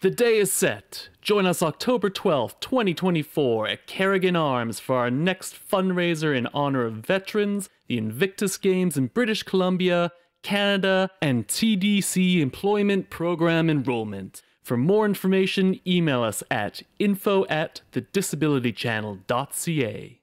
The day is set. Join us October 12th, 2024 at Carrigan Arms for our next fundraiser in honor of veterans, the Invictus Games in British Columbia, Canada, and TDC Employment Program Enrollment. For more information, email us at info at thedisabilitychannel.ca.